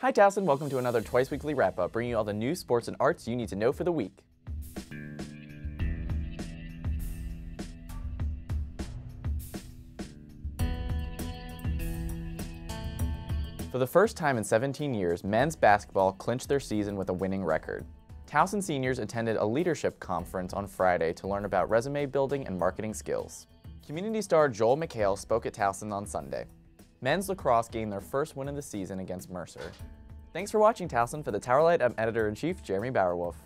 Hi Towson, welcome to another Twice Weekly Wrap-Up, bringing you all the news, sports, and arts you need to know for the week. For the first time in 17 years, men's basketball clinched their season with a winning record. Towson seniors attended a leadership conference on Friday to learn about resume building and marketing skills. Community star Joel McHale spoke at Towson on Sunday. Men's lacrosse gained their first win of the season against Mercer. Thanks for watching Towson. For the Towerlight, I'm Editor-in-Chief Jeremy Bauer-Wolf.